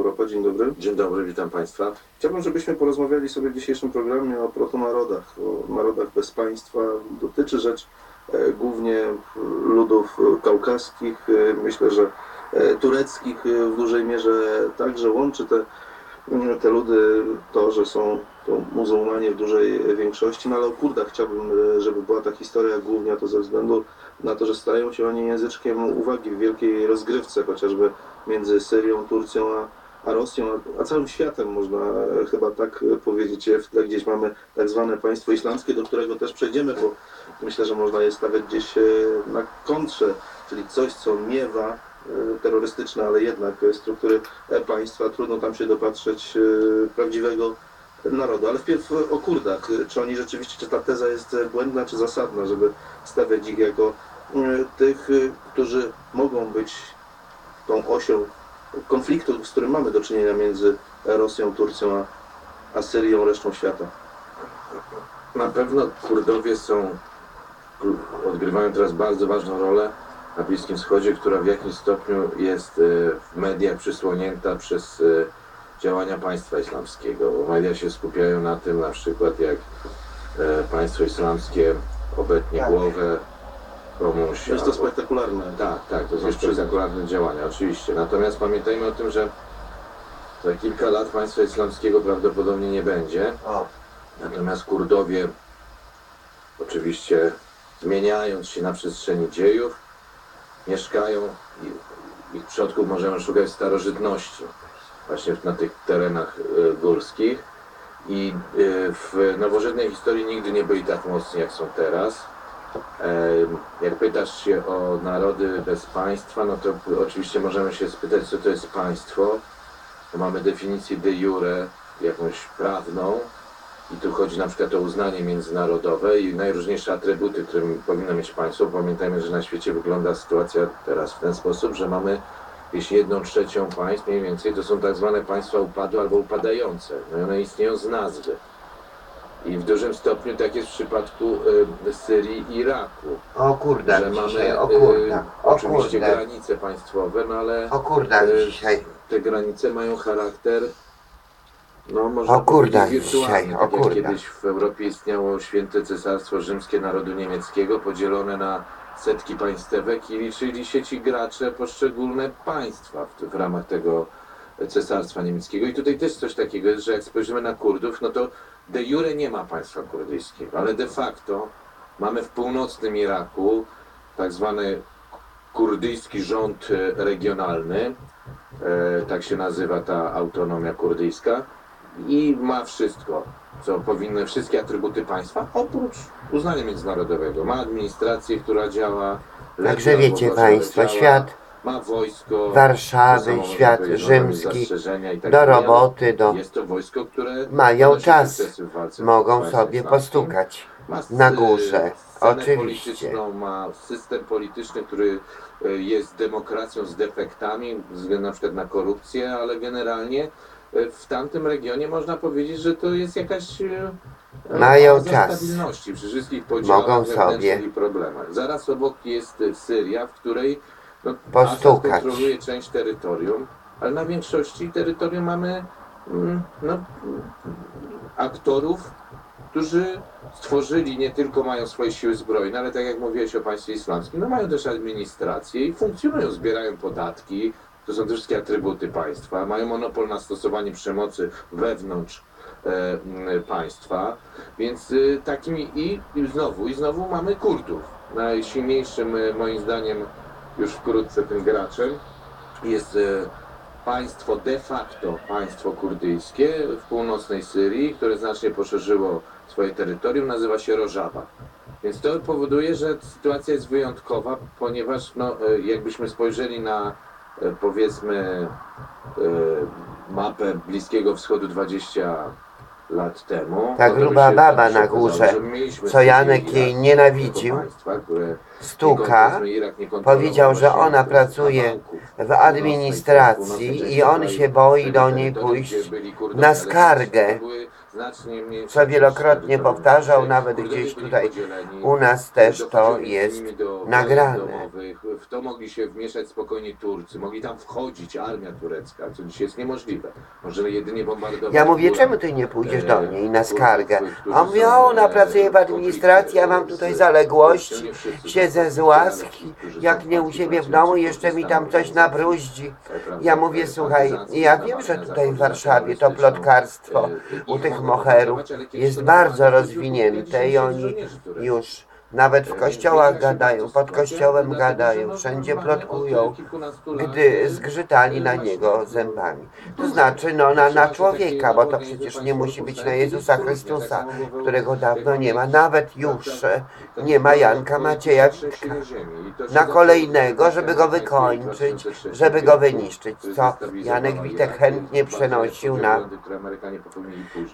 Europa. Dzień dobry. Dzień dobry, witam Państwa. Chciałbym, żebyśmy porozmawiali sobie w dzisiejszym programie o protonarodach, o narodach bez państwa. Dotyczy rzecz e, głównie ludów kaukaskich, e, myślę, że e, tureckich w dużej mierze także łączy te, m, te ludy to, że są to muzułmanie w dużej większości, no ale o Kurdach chciałbym, żeby była ta historia głównie, to ze względu na to, że stają się oni języczkiem uwagi w wielkiej rozgrywce, chociażby między Syrią, Turcją a, a Rosją, a, całym światem można chyba tak powiedzieć. W tle gdzieś mamy tak zwane państwo islamskie, do którego też przejdziemy, bo myślę, że można je stawiać gdzieś e, na kontrze, czyli coś, co miewa e, terrorystyczne, ale jednak struktury e, państwa. Trudno tam się dopatrzeć prawdziwego narodu. Ale wpierw o Kurdach. Czy oni rzeczywiście, czy ta teza jest błędna, czy zasadna, żeby stawiać ich jako tych, którzy mogą być tą osią konfliktu, z którym mamy do czynienia między Rosją, Turcją, a, a Syrią, resztą świata. Na pewno Kurdowie są, odgrywają teraz bardzo ważną rolę na Bliskim Wschodzie, która w jakimś stopniu jest e, w mediach przysłonięta przez e, działania państwa islamskiego. Bo media się skupiają na tym na przykład jak e, państwo islamskie obetnie Tak. głowę Jest to albo- spektakularne. Tak, tak, to są spektakularne działania, oczywiście. Natomiast pamiętajmy o tym, że za kilka lat państwa islamskiego prawdopodobnie nie będzie. O, Natomiast Kurdowie, oczywiście zmieniając się na przestrzeni dziejów, mieszkają i ich przodków możemy szukać w starożytności, właśnie na tych terenach e, górskich. I e, w nowożytnej historii nigdy nie byli tak mocni, jak są teraz. Jak pytasz się o narody bez państwa, no to oczywiście możemy się spytać, co to jest państwo. Mamy definicję de jure, jakąś prawną, i tu chodzi na przykład o uznanie międzynarodowe i najróżniejsze atrybuty, którym powinno mieć państwo. Pamiętajmy, że na świecie wygląda sytuacja teraz w ten sposób, że mamy jeśli jedną trzecią państw mniej więcej, to są tak zwane państwa upadłe albo upadające. No i one istnieją z nazwy. I w dużym stopniu tak jest w przypadku y, Syrii i Iraku. o kurdach że mamy o y, kurdach, o oczywiście kurdach, granice państwowe, no ale o kurdach y, dzisiaj. te granice mają charakter no można O wirtualny, dzisiaj, o tak jak kurdach. kiedyś w Europie istniało święte cesarstwo rzymskie narodu niemieckiego podzielone na setki państewek i liczyli się ci gracze poszczególne państwa w, w ramach tego cesarstwa niemieckiego i tutaj też coś takiego jest, że jak spojrzymy na Kurdów, no to de jure nie ma państwa kurdyjskiego, ale de facto mamy w północnym Iraku tak zwany kurdyjski rząd e, regionalny, e, tak się nazywa ta autonomia kurdyjska i ma wszystko, co powinny, wszystkie atrybuty państwa, oprócz uznania międzynarodowego. Ma administrację, która działa. Także wiecie Państwo, działa, świat wojsko. Warszawy, świat rzymski, tak do roboty, do... Jest to wojsko, które Mają czas. Mogą sobie postukać. Na górze, oczywiście. ma system polityczny, który e, jest demokracją z defektami, na przykład na korupcję, ale generalnie e, w tamtym regionie można powiedzieć, że to jest jakaś e, Mają czas. stabilności przy wszystkich podziałach Mogą sobie. Zaraz obok jest Syria, w której no, Postukać. Kontroluje część terytorium, ale na większości terytorium mamy mm, no, mm, aktorów, którzy stworzyli, nie tylko mają swoje siły zbrojne, ale tak jak mówiłeś o państwie islamskim, no mają też administrację i funkcjonują, zbierają podatki, to są te wszystkie atrybuty państwa, mają monopol na stosowanie przemocy wewnątrz e, m, państwa, więc y, takimi i, i znowu, i znowu mamy Kurdów. Najsilniejszym y, moim zdaniem już wkrótce tym graczem jest e, państwo de facto, państwo kurdyjskie w północnej Syrii, które znacznie poszerzyło swoje terytorium, nazywa się Rożawa. Więc to powoduje, że sytuacja jest wyjątkowa, ponieważ no, e, jakbyśmy spojrzeli na e, powiedzmy mapę Bliskiego Wschodu 20 lat temu. Ta gruba baba na górze, co Janek jej nienawidził, stuka, powiedział, że ona pracuje w administracji i on się boi do niej pójść na skargę. Co wielokrotnie powtarzał, nawet gdzieś tutaj u nas też to jest nagrane. W to mogli się wmieszać spokojnie Turcy, mogli tam wchodzić armia turecka, co dzisiaj jest niemożliwe. Może jedynie bombardować. Ja mówię, czemu ty nie pójdziesz do niej na e, skargę? A on mówi, ona e, pracuje w administracji, ja mam tutaj zaległości, siedzę z łaski, jak nie u siebie w domu, jeszcze mi tam coś nabruździ. Ja mówię, słuchaj, ja wiem, że tutaj w Warszawie to plotkarstwo u tych moherów jest bardzo rozwinięte i oni już nawet w kościołach gadają, pod kościołem gadają, wszędzie plotkują, gdy zgrzytali na niego zębami. To znaczy, no na, na człowieka, bo to przecież nie musi być na Jezusa Chrystusa, którego dawno nie ma. Nawet już e, nie ma Janka Macieja Witka. Na kolejnego, żeby go wykończyć, żeby go wyniszczyć, co Janek Witek chętnie przenosił na,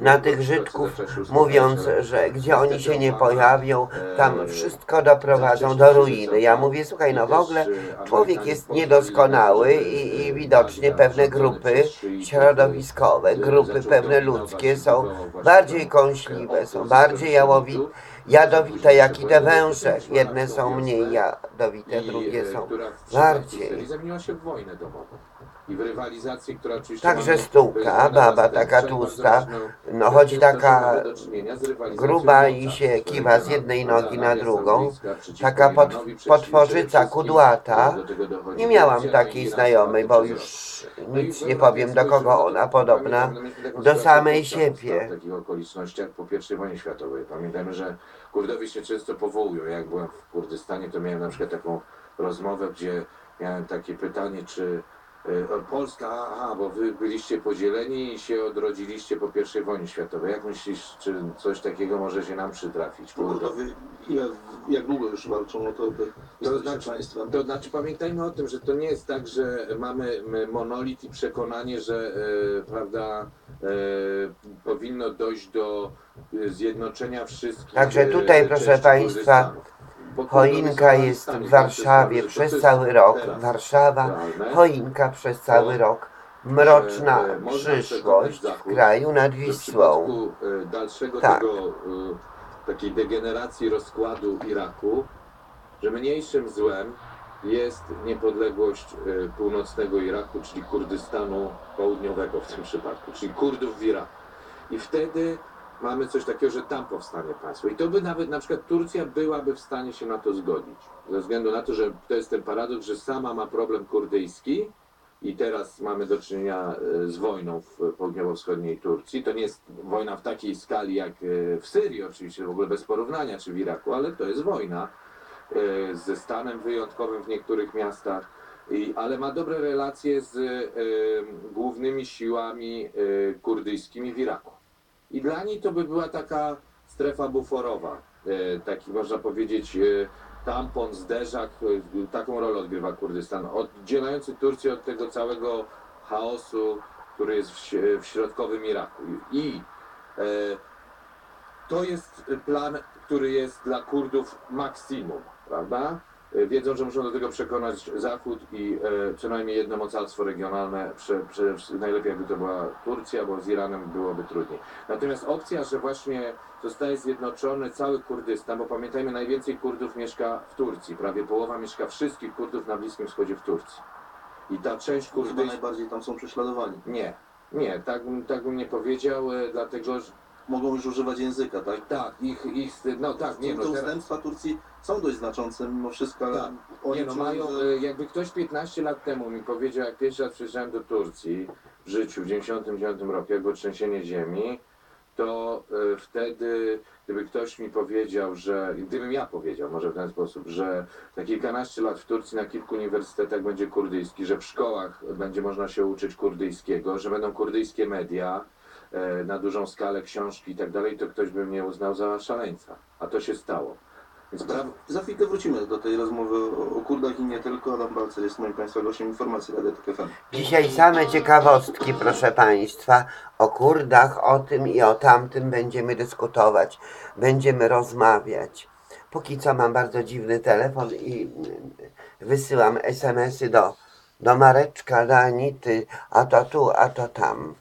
na tych Żydków, mówiąc, że gdzie oni się nie pojawią, tam wszystko doprowadzą do ruiny. Ja mówię, słuchaj, no w ogóle człowiek jest niedoskonały i, i widocznie pewne grupy środowiskowe, grupy pewne ludzkie są bardziej kąśliwe, są bardziej jadowite jak i te węże. Jedne są mniej jadowite, drugie są bardziej. Zamieniła się w wojnę domową. I w rywalizację, która oczywiście Także mamy- stuka, baba taka Bardzo tłusta, ważną no taka mamy do czynienia z rywalizacją gruba i się kiwa z jednej nogi na drugą, taka potworzyca kudłata. Nie miałam takiej znajomej, bo już nic nie powiem do kogo ona podobna. Do samej siebie. W takich okolicznościach po I wojnie światowej. Pamiętajmy, że Kurdowie się często powołują. Jak byłem w Kurdystanie, to miałem na przykład taką rozmowę, gdzie miałem takie pytanie, czy Polska, aha, bo wy byliście podzieleni i się odrodziliście po I wojnie światowej. Jak myślisz, czy coś takiego może się nam przytrafić? Kurdom? Kurdowie, ile, jak długo już walczą o to, by To to znaczy, państwa? to znaczy pamiętajmy o tym, że to nie jest tak, że mamy my monolit i przekonanie, że e, prawda e, powinno dojść do e, zjednoczenia wszystkich. Także e, tutaj, proszę części państwa, Choinka jest w Warszawie przez cały rok. Warszawa, choinka przez cały rok. Mroczna e, przyszłość w kraju nad Wisłą. e, dalszego Tak. tego, e, takiej degeneracji rozkładu Iraku, że mniejszym złem jest niepodległość północnego Iraku, czyli Kurdystanu południowego w tym przypadku, czyli Kurdów w Iraku. I wtedy mamy coś takiego, że tam powstanie państwo. I to by nawet na przykład Turcja byłaby w stanie się na to zgodzić. Ze względu na to, że to jest ten paradoks, że sama ma problem kurdyjski, i teraz mamy do czynienia e, z wojną w południowo-wschodniej Turcji. To nie jest wojna w takiej skali jak e, w Syrii, oczywiście w ogóle bez porównania, czy w Iraku, ale to jest wojna e, ze stanem wyjątkowym w niektórych miastach. I, ale ma dobre relacje z e, głównymi siłami e, kurdyjskimi w Iraku. I dla niej to by była taka strefa buforowa, e, taki można powiedzieć e, tampon, zderzak, e, taką rolę odgrywa Kurdystan, oddzielający Turcję od tego całego chaosu, który jest w, środkowym Iraku. I to jest plan, który jest dla Kurdów maksimum, prawda? E, Wiedzą, że muszą do tego przekonać Zachód i e, co najmniej jedno mocarstwo regionalne, prze, prze, najlepiej jakby to była Turcja, bo z Iranem byłoby trudniej. Natomiast opcja, że właśnie zostaje zjednoczony cały Kurdystan, bo pamiętajmy, najwięcej Kurdów mieszka w Turcji, prawie połowa mieszka wszystkich Kurdów na Bliskim Wschodzie w Turcji. I ta część Chyba Kurdów... najbardziej tam są prześladowani. Nie, nie, tak, bym- tak bym nie powiedział, e, dlatego że Mogą już używać języka, tak? tak, ich, ich no tak, nie no, te teraz, ustępstwa Turcji są dość znaczące mimo wszystko, ale Tak. oni nie no, czują, mają, że- e, jakby ktoś 15 lat temu mi powiedział, jak pierwszy raz przyjechałem do Turcji w życiu, w 99 roku, jak było trzęsienie ziemi, to e, wtedy, gdyby ktoś mi powiedział, że, gdybym ja powiedział, może w ten sposób, że za kilkanaście lat w Turcji na kilku uniwersytetach będzie kurdyjski, że w szkołach będzie można się uczyć kurdyjskiego, że będą kurdyjskie media na dużą skalę, książki i tak dalej, to ktoś by mnie uznał za szaleńca. A to się stało. Więc prawo, Za chwilkę wrócimy do tej rozmowy o, o Kurdach i nie tylko. Adam Balcer jest moim Państwa gościem informacji Radia TK FM. Dzisiaj same ciekawostki, proszę Państwa, o Kurdach, o tym i o tamtym będziemy dyskutować, będziemy rozmawiać. Póki co mam bardzo dziwny telefon i mm, wysyłam SMS-y do, do Mareczka, do Anity, a to tu, a to tam.